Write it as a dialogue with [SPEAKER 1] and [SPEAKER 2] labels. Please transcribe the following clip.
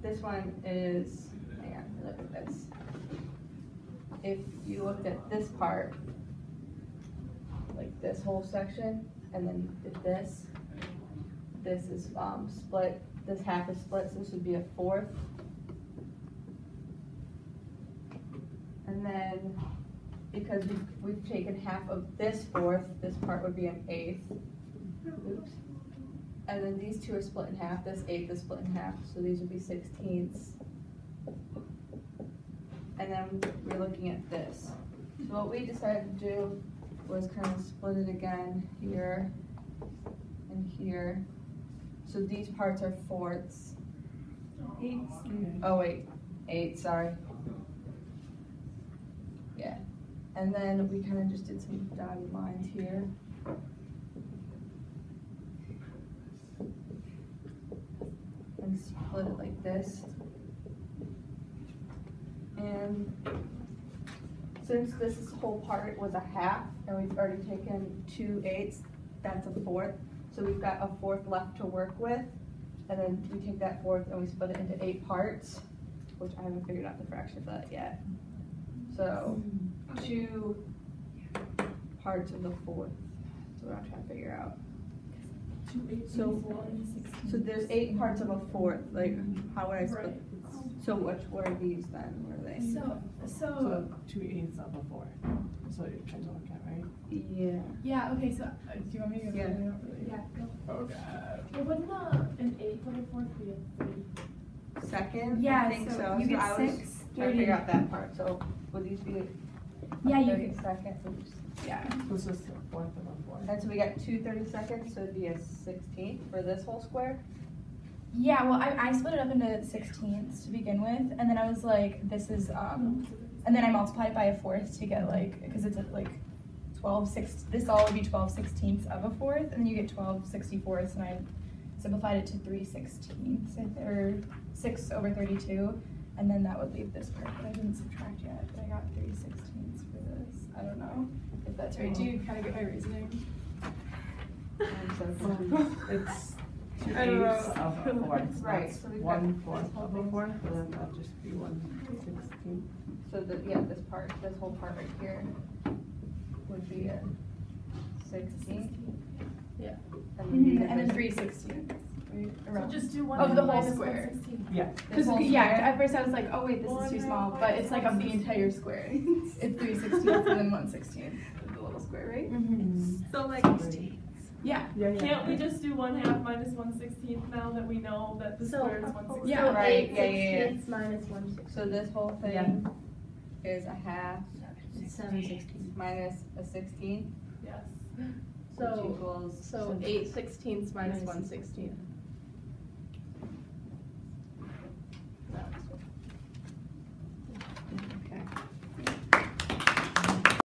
[SPEAKER 1] this one is, hang on, look at this. If you looked at this part, like this whole section, and then did this, this is, um, split, this half is split, so this would be a fourth. And then, because we've, we've taken half of this fourth, this part would be an eighth. And then these two are split in half, this eighth is split in half, so these would be sixteenths. And then we're looking at this. So what we decided to do was kind of split it again here and here. So these parts are fourths. Oh, wait, eight, sorry. Yeah, and then we kind of just did some dotted lines here. Split it like this. And since this is whole part was a half, and we've already taken two eighths, that's a fourth. So we've got a fourth left to work with. And then we take that fourth and we split it into eight parts, which I haven't figured out the fraction for that yet. So, two parts of the fourth, that's what I'm trying to figure out. So, so there's eight parts of a fourth, like, how would I split?
[SPEAKER 2] Right.
[SPEAKER 1] So which, what are these then, what are they?
[SPEAKER 2] So, so,
[SPEAKER 3] So two eighths of a fourth, that's what you're trying to look at, right?
[SPEAKER 1] Yeah,
[SPEAKER 2] yeah, okay, so, uh, do you want me to? go?
[SPEAKER 1] Yeah.
[SPEAKER 2] Yeah, go.
[SPEAKER 3] Oh, God.
[SPEAKER 4] Well, wouldn't a, an eighth of a fourth be a three?
[SPEAKER 1] second,
[SPEAKER 2] Yeah,
[SPEAKER 1] I think so.
[SPEAKER 2] so you
[SPEAKER 1] So
[SPEAKER 2] get
[SPEAKER 1] I was
[SPEAKER 2] six,
[SPEAKER 1] Trying to
[SPEAKER 2] thirty.
[SPEAKER 1] figure out that part, so would these be
[SPEAKER 2] Yeah, you
[SPEAKER 1] thirty
[SPEAKER 2] could,
[SPEAKER 1] seconds? and just-
[SPEAKER 2] yeah,
[SPEAKER 3] This it's just a fourth of a fourth.
[SPEAKER 1] And so we got two thirty seconds, so it'd be a sixteenth for this whole square?
[SPEAKER 2] yeah, well, I, I split it up into sixteenths to begin with, and then I was like, this is, um, and then I multiplied it by a fourth to get like, because it's at like twelve six, this all would be twelve sixteenths of a fourth, and then you get twelve sixty-fourths, and I simplified it to three sixteenths, or six over thirty-two, and then that would leave this part, but I didn't subtract yet, but I got three sixteenths for this, I don't know if that's right, do you kinda get my reasoning?
[SPEAKER 1] I'm so confused.
[SPEAKER 3] It's two
[SPEAKER 2] I don't know.
[SPEAKER 3] eighths of a fourth, so
[SPEAKER 1] Right,
[SPEAKER 3] that's
[SPEAKER 1] so we've got
[SPEAKER 3] one
[SPEAKER 1] this
[SPEAKER 3] fourth
[SPEAKER 1] whole
[SPEAKER 3] of a fourth, and then that'd just be one sixteenth.
[SPEAKER 1] So the, yeah, this part, this whole part right here would be a sixteenth?
[SPEAKER 4] Yeah.
[SPEAKER 1] And then mm-hmm.
[SPEAKER 2] And then three sixteenths, right,
[SPEAKER 4] So
[SPEAKER 2] around.
[SPEAKER 4] just do one
[SPEAKER 2] Of the whole square.
[SPEAKER 4] one sixteenth.
[SPEAKER 3] Yeah,
[SPEAKER 2] Cause, yeah,
[SPEAKER 1] square.
[SPEAKER 2] at first I was like, oh wait, this is too small, but it's like
[SPEAKER 4] one
[SPEAKER 2] of the entire square. It's three sixteenths and then one sixteenth of the little square, right?
[SPEAKER 3] Mm,
[SPEAKER 4] So like,
[SPEAKER 3] sorry.
[SPEAKER 2] Yeah,
[SPEAKER 3] Yeah, yeah.
[SPEAKER 4] can't we just do one half minus one sixteenth now that we know that the
[SPEAKER 5] So-
[SPEAKER 4] square is one sixteenth?
[SPEAKER 2] Yeah.
[SPEAKER 1] Right,
[SPEAKER 5] eight
[SPEAKER 1] yeah, yeah, yeah.
[SPEAKER 5] minus one sixteenth.
[SPEAKER 1] So this whole thing is a half
[SPEAKER 5] Seven sixteenths.
[SPEAKER 1] minus a sixteenth,
[SPEAKER 4] Yes.
[SPEAKER 5] So,
[SPEAKER 1] equals.
[SPEAKER 5] so eight sixteenths minus one sixteenth.